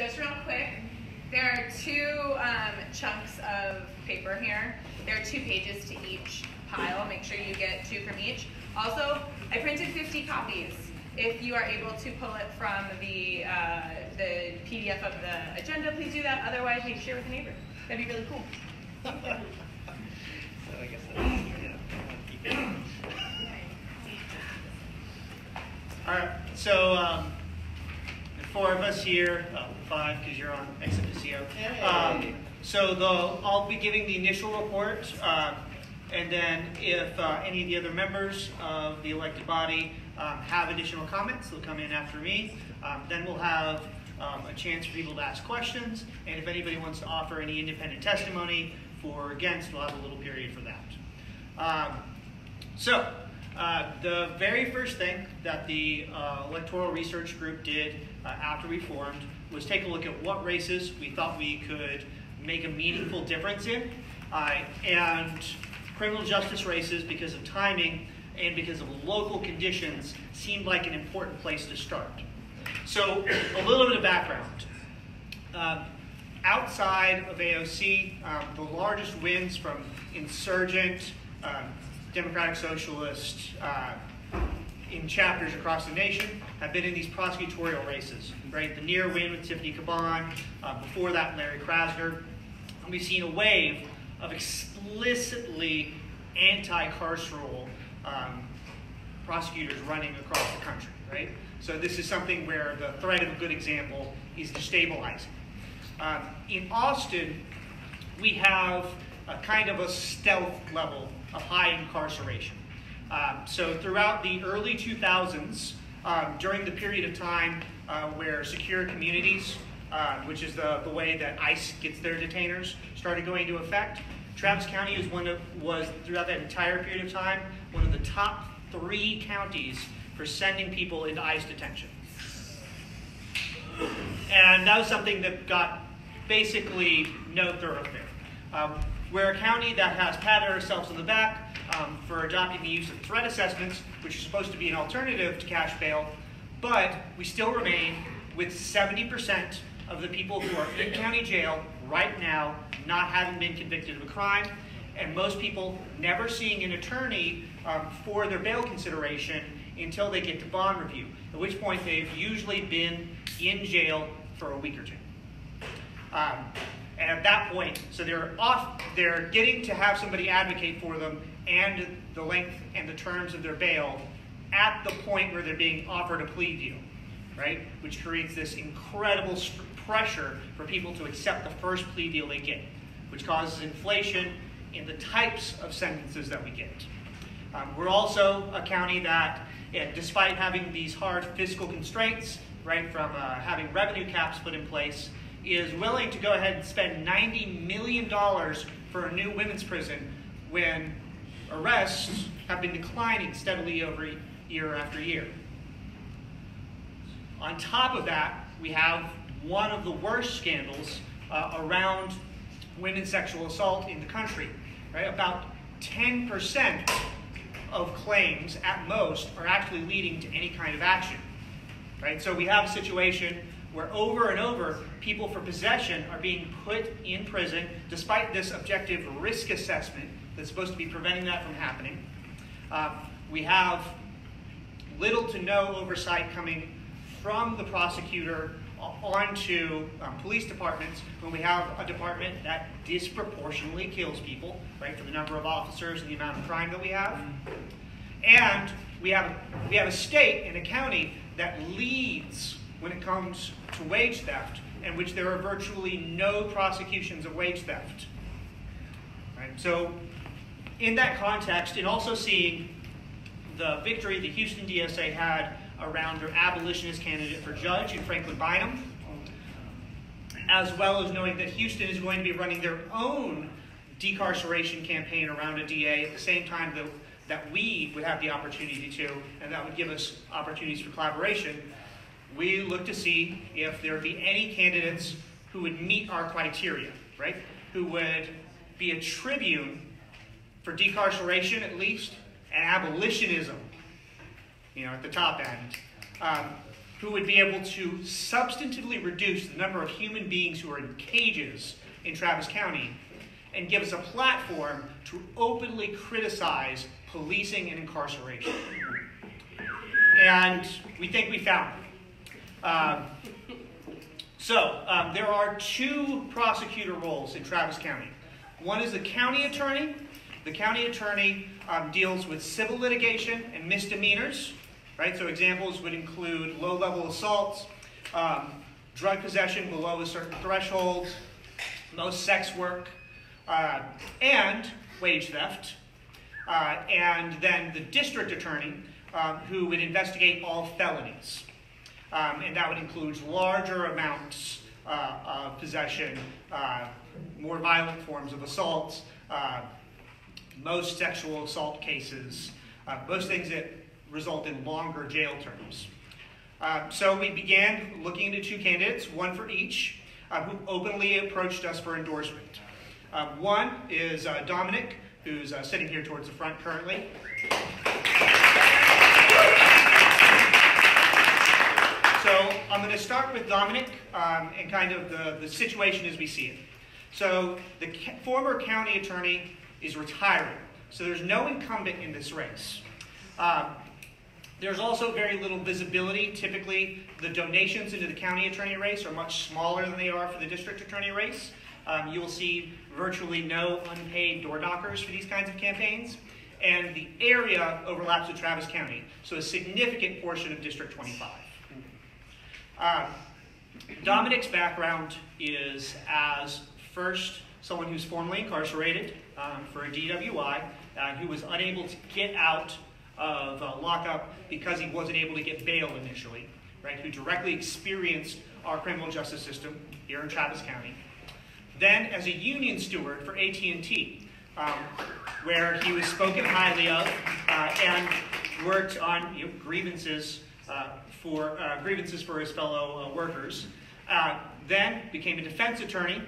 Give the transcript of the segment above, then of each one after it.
just real quick, there are two um, chunks of paper here. There are two pages to each pile. Make sure you get two from each. Also, I printed 50 copies. If you are able to pull it from the, uh, the PDF of the agenda, please do that. Otherwise, maybe share with a neighbor. That'd be really cool. So I guess that's, yeah. All right, so um, four of us here, five because you're on ex officio. Um, so the, I'll be giving the initial report, uh, and then if uh, any of the other members of the elected body um, have additional comments, they'll come in after me. Um, then we'll have um, a chance for people to ask questions, and if anybody wants to offer any independent testimony for or against, we'll have a little period for that. Um, so, uh, the very first thing that the uh, electoral research group did uh, after we formed was take a look at what races we thought we could make a meaningful difference in. Uh, and criminal justice races, because of timing and because of local conditions, seemed like an important place to start. So, a little bit of background. Um, outside of AOC, um, the largest wins from insurgent, um, Democratic Socialists uh, in chapters across the nation have been in these prosecutorial races, right? The near win with Tiffany Caban, uh, before that, Larry Krasner. And we've seen a wave of explicitly anti carceral um, prosecutors running across the country, right? So this is something where the threat of a good example is destabilizing. Um, in Austin, we have a kind of a stealth level of high incarceration. Um, so throughout the early 2000s, um, during the period of time uh, where secure communities, uh, which is the, the way that ICE gets their detainers, started going into effect, Travis County was one of, was throughout that entire period of time one of the top three counties for sending people into ICE detention. And that was something that got basically no thoroughfare. Um, we're a county that has patted ourselves on the back um, for adopting the use of threat assessments, which is supposed to be an alternative to cash bail, but we still remain with 70% of the people who are in county jail right now not having been convicted of a crime, and most people never seeing an attorney um, for their bail consideration until they get to bond review, at which point they've usually been in jail for a week or two. Um, at that point, so they're off, they're getting to have somebody advocate for them and the length and the terms of their bail at the point where they're being offered a plea deal, right? Which creates this incredible pressure for people to accept the first plea deal they get, which causes inflation in the types of sentences that we get. Um, we're also a county that, yeah, despite having these hard fiscal constraints, right, from uh, having revenue caps put in place, is willing to go ahead and spend $90 million for a new women's prison when arrests have been declining steadily over year after year. On top of that, we have one of the worst scandals uh, around women's sexual assault in the country. Right? About 10% of claims at most are actually leading to any kind of action. Right? So we have a situation where over and over people for possession are being put in prison despite this objective risk assessment that's supposed to be preventing that from happening. Uh, we have little to no oversight coming from the prosecutor onto um, police departments when we have a department that disproportionately kills people, right, for the number of officers and the amount of crime that we have. And we have, we have a state and a county that leads when it comes to wage theft, in which there are virtually no prosecutions of wage theft. Right? So, in that context, and also seeing the victory the Houston DSA had around their abolitionist candidate for judge in Franklin Bynum, as well as knowing that Houston is going to be running their own decarceration campaign around a DA at the same time that, that we would have the opportunity to, and that would give us opportunities for collaboration we look to see if there would be any candidates who would meet our criteria, right? Who would be a tribune for decarceration at least, and abolitionism, you know, at the top end. Um, who would be able to substantively reduce the number of human beings who are in cages in Travis County and give us a platform to openly criticize policing and incarceration. And we think we found it. Um, so, um, there are two prosecutor roles in Travis County. One is the county attorney. The county attorney um, deals with civil litigation and misdemeanors, right? So, examples would include low level assaults, um, drug possession below a certain threshold, most sex work, uh, and wage theft. Uh, and then the district attorney, um, who would investigate all felonies. Um, and that would include larger amounts uh, of possession, uh, more violent forms of assaults, uh, most sexual assault cases, uh, most things that result in longer jail terms. Uh, so we began looking into two candidates, one for each, uh, who openly approached us for endorsement. one is Dominic, who's sitting here towards the front currently. I'm going to start with Dominic um, and kind of the, the situation as we see it. So the ca- former county attorney is retiring, so there's no incumbent in this race. Um, there's also very little visibility. Typically, the donations into the county attorney race are much smaller than they are for the district attorney race. Um, you will see virtually no unpaid door knockers for these kinds of campaigns. And the area overlaps with Travis County, so a significant portion of District 25. Uh, Dominic's background is as first someone who's formerly incarcerated um, for a DWI, uh, who was unable to get out of uh, lockup because he wasn't able to get bail initially, right? Who directly experienced our criminal justice system here in Travis County. Then, as a union steward for AT&T, um, where he was spoken highly of uh, and worked on you know, grievances uh, for uh, grievances for his fellow uh, workers. Uh, then became a defense attorney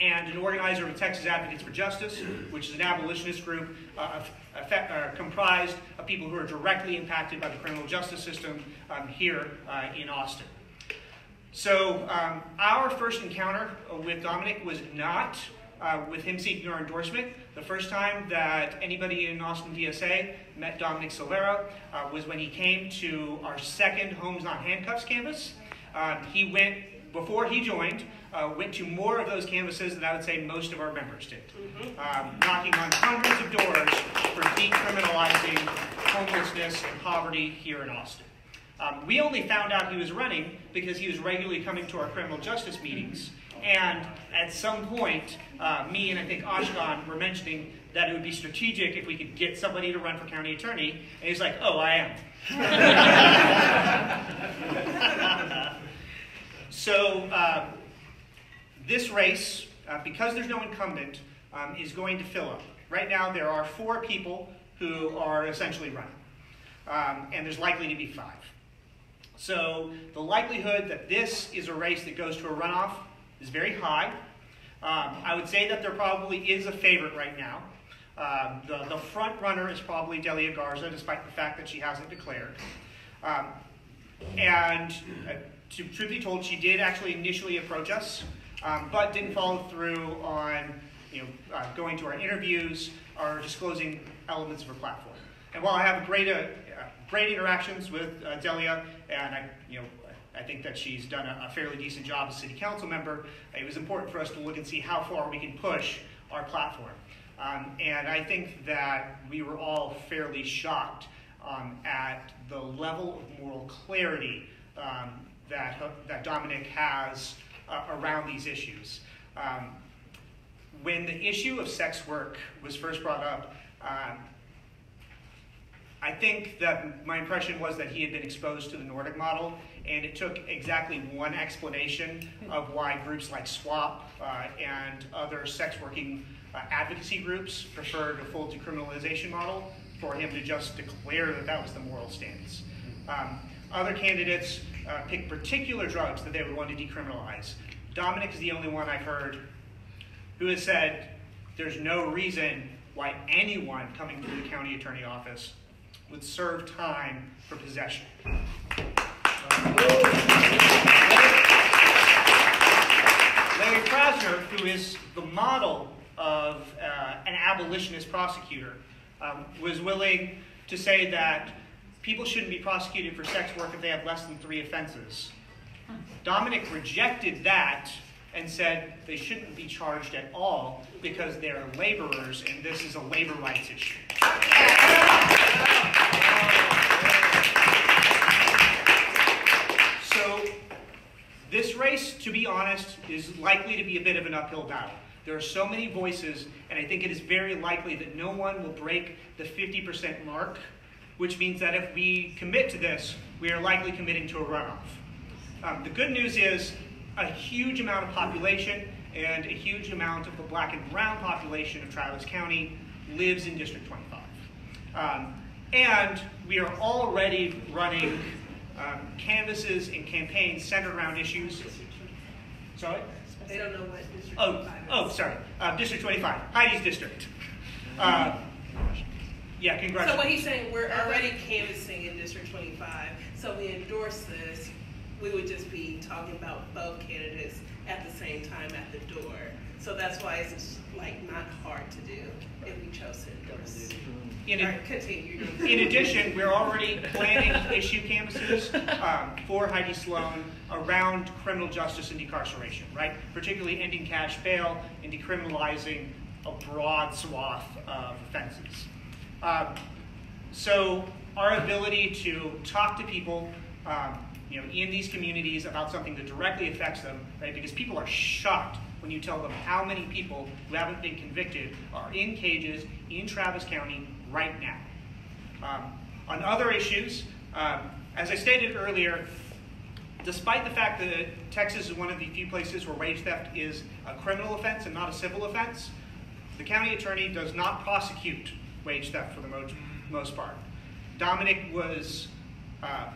and an organizer of Texas Advocates for Justice, which is an abolitionist group uh, effect, comprised of people who are directly impacted by the criminal justice system um, here in Austin. So um, our first encounter with Dominic was not uh, with him seeking our endorsement. The first time that anybody in Austin DSA met Dominic Selvera uh, was when he came to our second Homes Not Handcuffs canvas. Uh, he went, before he joined, uh, went to more of those canvases than I would say most of our members did, mm-hmm. um, knocking on hundreds of doors for decriminalizing homelessness and poverty here in Austin. Um, we only found out he was running because he was regularly coming to our criminal justice meetings and at some point, uh, me and I think Ashkan were mentioning that it would be strategic if we could get somebody to run for county attorney. And he's like, oh, I am. so uh, this race, uh, because there's no incumbent, um, is going to fill up. Right now, there are four people who are essentially running, um, and there's likely to be five. So the likelihood that this is a race that goes to a runoff is very high. Um, I would say that there probably is a favorite right now. Um, the, the front runner is probably Delia Garza, despite the fact that she hasn't declared. Um, and uh, to, truth be told, she did actually initially approach us, um, but didn't follow through on you know, uh, going to our interviews or disclosing elements of her platform. And while I have great, uh, great interactions with uh, Delia, and I, you know, I think that she's done a, a, fairly decent job as city council member. It was important for us to look and see how far we can push our platform. Um, and I think that we were all fairly shocked um, at the level of moral clarity um, that, that Dominic has uh, around these issues. Um, when the issue of sex work was first brought up, um, I think that my impression was that he had been exposed to the Nordic model and it took exactly one explanation of why groups like SWOP uh, and other sex working uh, advocacy groups preferred a full decriminalization model for him to just declare that that was the moral stance. Um, other candidates uh, picked particular drugs that they would want to decriminalize. Dominic is the only one I've heard who has said there's no reason why anyone coming through the county attorney office would serve time for possession. Larry Krasner, who is the model of uh, an abolitionist prosecutor, um, was willing to say that people shouldn't be prosecuted for sex work if they have less than three offenses. Dominic rejected that and said they shouldn't be charged at all because they're laborers and this is a labor rights issue. This race, to be honest, is likely to be a bit of an uphill battle. There are so many voices, and I think it is very likely that no one will break the 50% mark, which means that if we commit to this, we are likely committing to a runoff. Um, the good news is a huge amount of population and a huge amount of the black and brown population of Travis County lives in District 25. Um, and we are already running um, canvases and campaigns centered around issues. Sorry? They don't know what District Oh, 25 is. oh, sorry. Uh, district 25, Heidi's district. Uh, yeah, So congratulations. what he's saying, we're already canvassing in District twenty-five, so we endorse this, we would just be talking about both candidates at the same time at the door. So that's why it's like not hard to do if we chose to endorse. In a- right, continue. In addition, we're already planning issue canvases um, for Heidi Sloan around criminal justice and decarceration, right? Particularly ending cash bail and decriminalizing a broad swath of offenses. Um, so our ability to talk to people, um, you know, in these communities about something that directly affects them, right? Because people are shocked when you tell them how many people who haven't been convicted are in cages in Travis County right now. Um, on other issues, um, as I stated earlier, despite the fact that Texas is one of the few places where wage theft is a criminal offense and not a civil offense, the county attorney does not prosecute wage theft for the most, most part. Dominic was uh,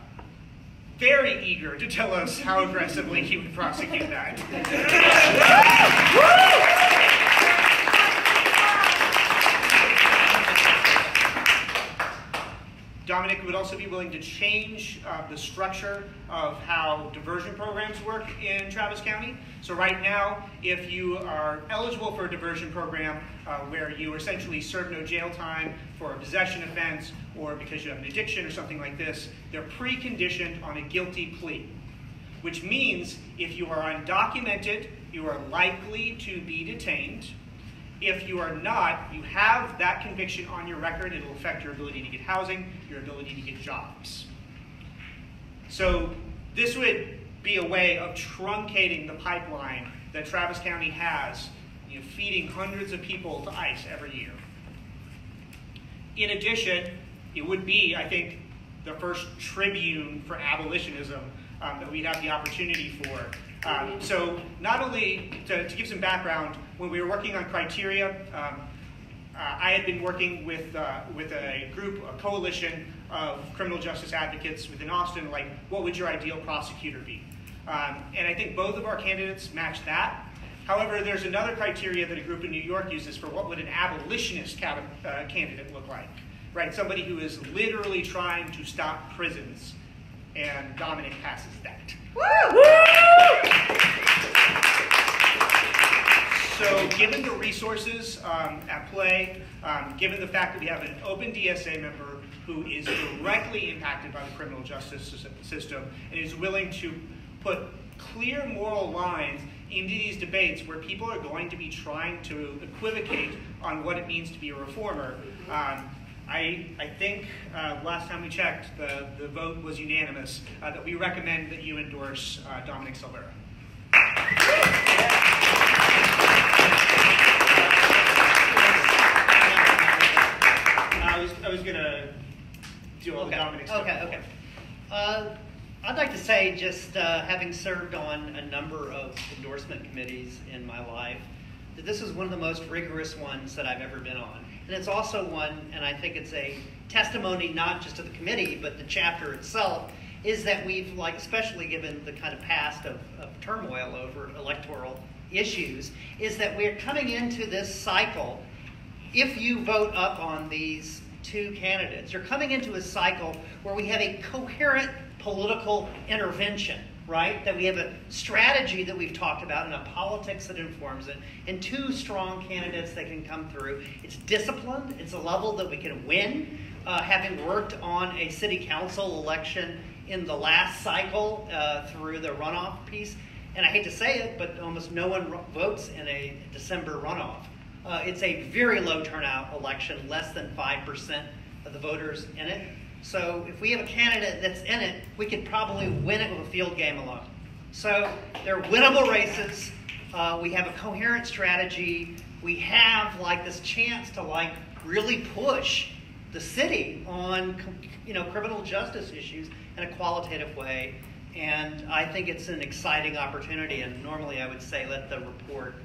very eager to tell us how aggressively he would prosecute that. Dominic would also be willing to change uh, the structure of how diversion programs work in Travis County. So right now, if you are eligible for a diversion program uh, where you essentially serve no jail time for a possession offense or because you have an addiction or something like this, they're preconditioned on a guilty plea. Which means if you are undocumented, you are likely to be detained. If you are not, you have that conviction on your record. It'll affect your ability to get housing, your ability to get jobs. So, this would be a way of truncating the pipeline that Travis County has, you know, feeding hundreds of people to ICE every year. In addition, it would be, I think, the first tribune for abolitionism um, that we'd have the opportunity for. Um, so, not only to, to, give some background, when we were working on criteria, um, uh, I had been working with uh, with a group, a coalition of criminal justice advocates within Austin. Like, what would your ideal prosecutor be? Um, and I think both of our candidates match that. However, there's another criteria that a group in New York uses for what would an abolitionist uh, candidate look like, right? Somebody who is literally trying to stop prisons, and Dominic passes that. So, given the resources um, at play, um, given the fact that we have an open DSA member who is directly impacted by the criminal justice system and is willing to put clear moral lines into these debates where people are going to be trying to equivocate on what it means to be a reformer. Um, I, I think uh, last time we checked, the, the vote was unanimous uh, that we recommend that you endorse uh, Dominic Selvera. I was, I was going to do all the Okay, Dominic stuff. okay, okay. Uh, I'd like to say, just uh, having served on a number of endorsement committees in my life, that this is one of the most rigorous ones that I've ever been on. And it's also one, and I think it's a testimony not just to the committee, but the chapter itself, is that we've, like, especially given the kind of past of, of turmoil over electoral issues, is that we're coming into this cycle. If you vote up on these two candidates. You're coming into a cycle where we have a coherent political intervention, right? That we have a strategy that we've talked about and a politics that informs it, and two strong candidates that can come through. It's disciplined, it's a level that we can win. Uh, having worked on a city council election in the last cycle uh, through the runoff piece, and I hate to say it, but almost no one votes in a December runoff. Uh, it's a very low turnout election, less than 5% of the voters in it. So if we have a candidate that's in it, we could probably win it with a field game alone. So they're winnable races. Uh, we have a coherent strategy. We have like this chance to like really push the city on you know criminal justice issues in a qualitative way. And I think it's an exciting opportunity. And normally I would say let the report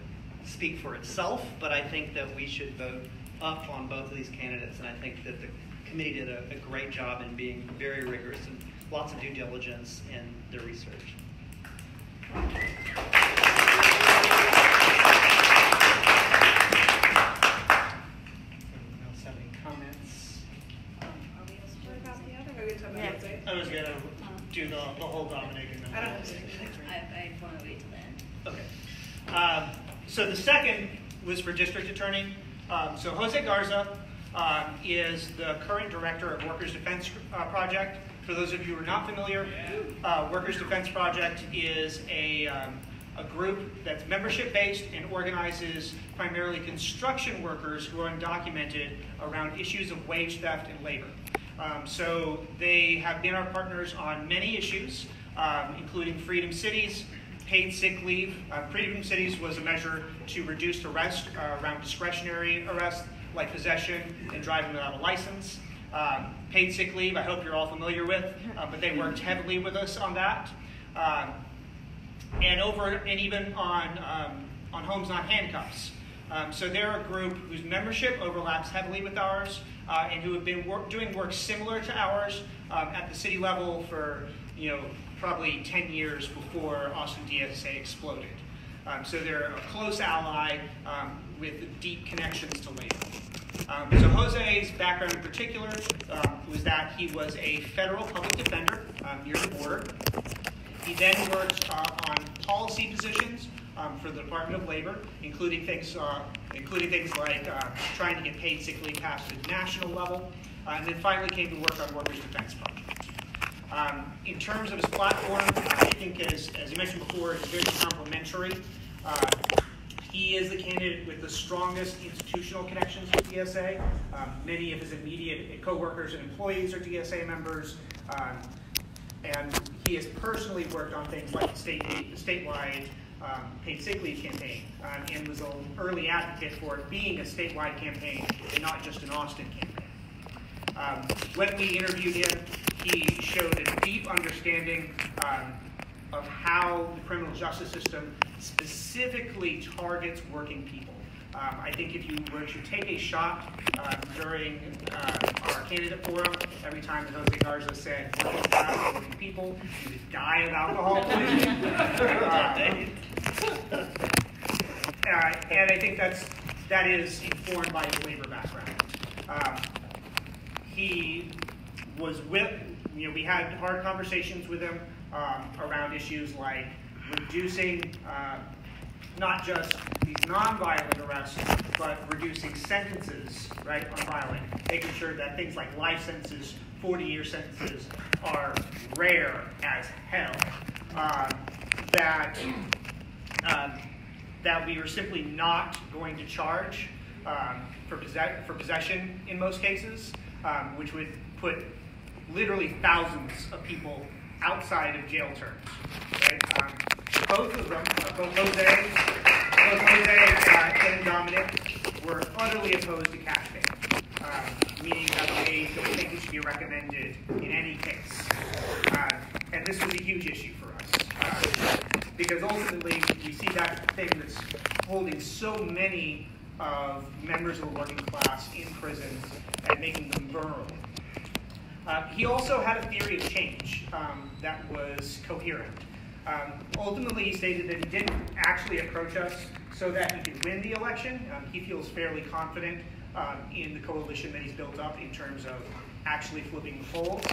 speak for itself, but I think that we should vote up on both of these candidates. And I think that the committee did a, a great job in being very rigorous and lots of due diligence in their research. I was gonna do the, the whole Dominic and then. I don't- I, I want to wait till then. Okay. Um, so the second was for district attorney. Um, so Jose Garza um, is the current director of Workers Defense uh, Project. For those of you who are not familiar, uh, Workers Defense Project is a, um, a group that's membership based and organizes primarily construction workers who are undocumented around issues of wage theft and labor. Um, so they have been our partners on many issues, um, including Freedom Cities, paid sick leave. Uh, Freedom Cities was a measure to reduce arrest uh, around discretionary arrest like possession and driving without a license. Um, paid sick leave, I hope you're all familiar with, uh, but they worked heavily with us on that. Um, and over and even on, um, on homes not handcuffs. Um, so they're a group whose membership overlaps heavily with ours uh, and who have been work, doing work similar to ours um, at the city level for you know probably 10 years before Austin DSA exploded. Um, so they're a close ally um, with deep connections to labor. Um, so Jose's background in particular um, was that he was a federal public defender um, near the border. He then worked uh, on policy positions um, for the Department of Labor, including things, uh, including things like uh, trying to get paid sick leave passed at the national level, uh, and then finally came to work on Workers' Defense Project. Um, in terms of his platform, I think, as, as you mentioned before, it's very complementary. He is the candidate with the strongest institutional connections with DSA. Um, many of his immediate coworkers and employees are DSA members. Um, and he has personally worked on things like the state, statewide um, paid sick leave campaign um, and was an early advocate for it being a statewide campaign and not just an Austin campaign. Um, when we interviewed him, he showed a deep understanding um, of how the criminal justice system specifically targets working people. Um, I think if you were to take a shot uh, during uh, our candidate forum, every time Jose Garza said working class, working people, you would die of alcohol poisoning. uh, and I think that's that is informed by his labor background. Um, he was with, you know, we had hard conversations with him um, around issues like reducing uh, not just these non-violent arrests, but reducing sentences, right, on violent, making sure that things like life sentences, 40-year sentences, are rare as hell. Um, that um, that we are simply not going to charge um, for, possess- for possession in most cases, um, which would put literally thousands of people outside of jail terms. Right? Um, both of them, uh, both Jose, both Jose uh, and Dominic, were utterly opposed to cash bail, uh, meaning that they don't think it should be recommended in any case. Uh, and this was a huge issue for us. Uh, because ultimately, we see that thing that's holding so many of members of the working class in prison and making them vulnerable. Uh, he also had a theory of change um, that was coherent. Um, ultimately, he stated that he didn't actually approach us so that he could win the election. Um, he feels fairly confident um, in the coalition that he's built up in terms of actually flipping the polls.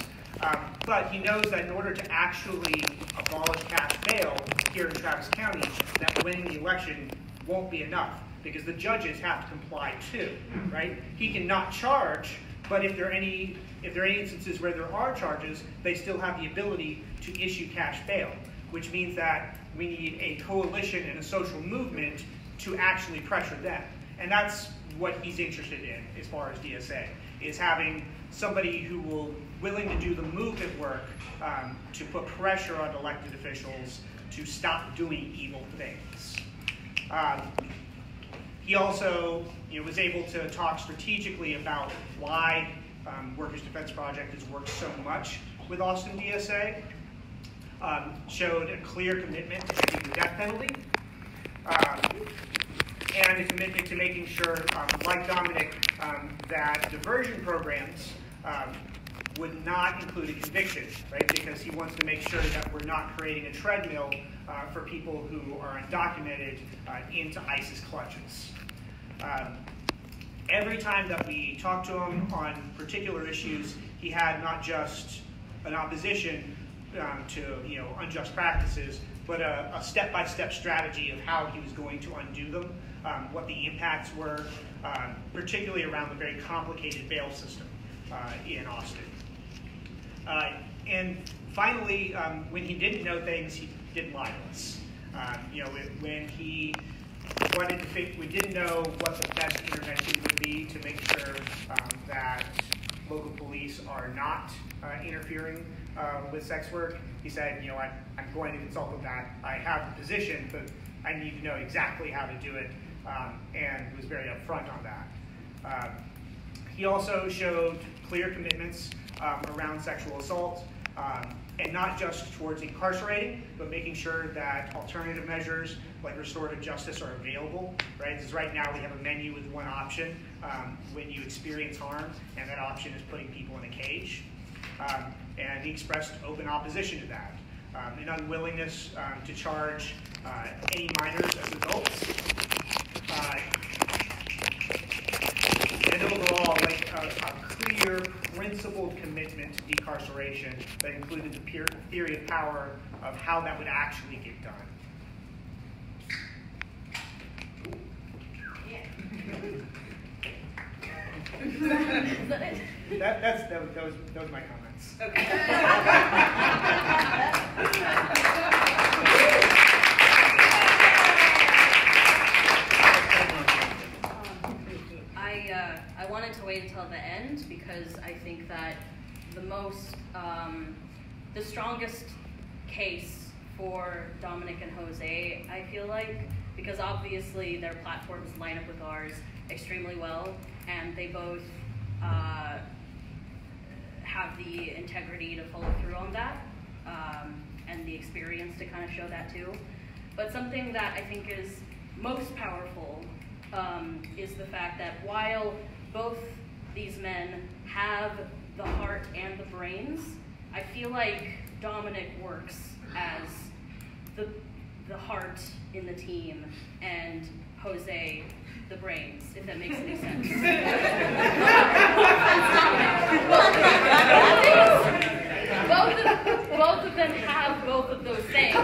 Um, but he knows that in order to actually abolish cash bail here in Travis County, that winning the election won't be enough because the judges have to comply too, right? He cannot charge, but if there are any if there are any instances where there are charges, they still have the ability to issue cash bail, which means that we need a coalition and a social movement to actually pressure them. And that's what he's interested in as far as DSA, is having somebody who will willing to do the movement work um, to put pressure on elected officials to stop doing evil things. Um, he also you know, was able to talk strategically about why um, Workers' Defense Project has worked so much with Austin DSA. Um, showed a clear commitment to ending the death penalty, um, and a commitment to making sure, um, like Dominic, um, that diversion programs um, would not include a conviction, right? Because he wants to make sure that we're not creating a treadmill uh, for people who are undocumented uh, into ICE's clutches. Um, every time that we talked to him on particular issues, he had not just an opposition um, to you know unjust practices, but a, step-by-step strategy of how he was going to undo them, um, what the impacts were, um, particularly around the very complicated bail system uh, in Austin. Uh, and finally, um, when he didn't know things, he didn't lie to us. Um, you know, when he wanted to think, we didn't know what the best intervention would be to make sure um, that local police are not uh, interfering uh, with sex work. He said, you know, I, I'm going to consult with that. I have the position, but I need to know exactly how to do it, um, and was very upfront on that. Uh, he also showed clear commitments um, around sexual assault, um, and not just towards incarcerating, but making sure that alternative measures like restorative justice are available, right? Because right now we have a menu with one option um, when you experience harm, and that option is putting people in a cage. Um, and he expressed open opposition to that. Um, an unwillingness um, to charge uh, any minors as adults. Uh, and overall, like a, a, clear, principled commitment to decarceration that included the theory of power of how that would actually get done. that, that's, that, that, was, that was my comments. Okay. I, uh, I wanted to wait until the end because I think that the most, um, the strongest case for Dominic and Jose, I feel like, because obviously their platforms line up with ours extremely well, and they both uh, have the integrity to follow through on that um, and the experience to kind of show that too. But something that I think is most powerful um, is the fact that while both these men have the heart and the brains, I feel like Dominic works as the, the heart in the team and Jose the brains, if that makes any sense. both, of, both of them have both of those things.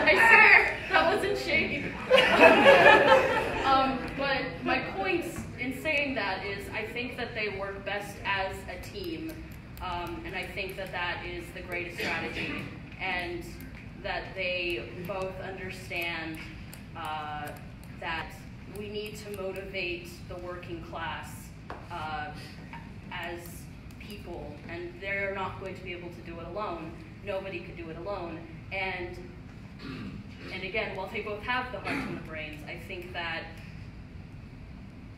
I swear, that wasn't shady. um, but my point in saying that is I think that they work best as a team. Um, and I think that that is the greatest strategy. And that they both understand uh, that we need to motivate the working class uh, as people, and they're not going to be able to do it alone. Nobody could do it alone. And and again, while they both have the hearts and the brains, I think that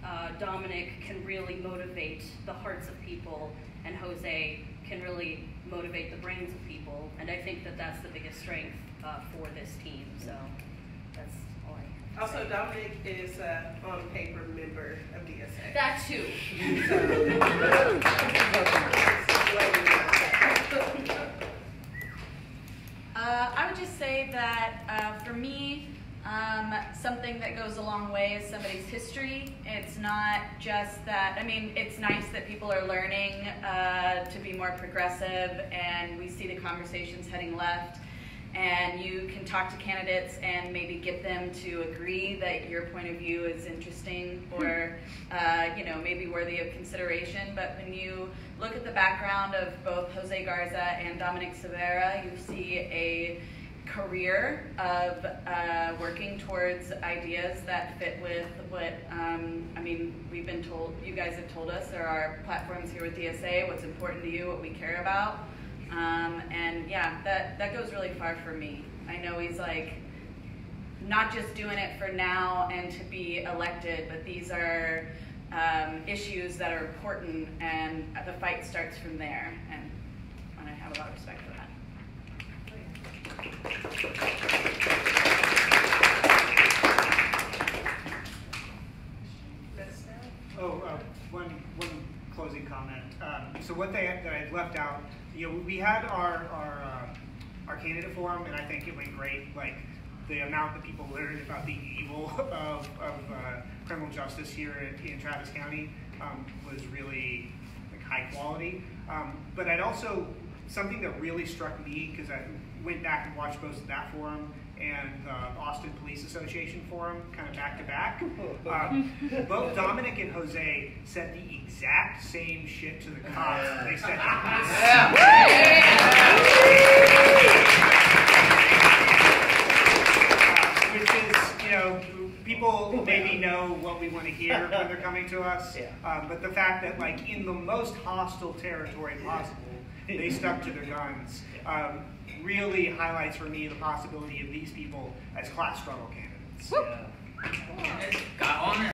uh, Dominic can really motivate the hearts of people, and Jose can really motivate the brains of people. And I think that that's the biggest strength uh, for this team. So that's all I. Also, Dominic is a on paper member of DSA. That too. uh, I would just say that uh, for me, um, something that goes a long way is somebody's history. It's not just that, I mean, it's nice that people are learning uh, to be more progressive and we see the conversations heading left. And you can talk to candidates and maybe get them to agree that your point of view is interesting or, uh, you know, maybe worthy of consideration. But when you look at the background of both Jose Garza and Dominic Selvera, you see a career of uh, working towards ideas that fit with what um, I mean. We've been told, you guys have told us there are platforms here with DSA. What's important to you, what we care about, um, and yeah, that that goes really far for me. I know he's like not just doing it for now and to be elected, but these are um, issues that are important, and the fight starts from there. And I have a lot of respect for. Oh, uh, one, one closing comment. Um, so what they, that I left out, you know, we had our, our, uh, our candidate forum, and I think it went great. Like, the amount that people learned about the evil of, of uh, criminal justice here in, in Travis County um, was really like high quality. Um, but I'd also, something that really struck me, because I went back and watched both that forum and uh, Austin Police Association forum, kind of back to back. Um, both Dominic and Jose said the exact same shit to the cops. They said, Uh, which is, you know, people maybe know what we want to hear when they're coming to us. Yeah. Um, but the fact that, like, in the most hostile territory possible, they stuck to their guns um, really highlights for me the possibility of these people as class struggle candidates. Yeah. Got on there.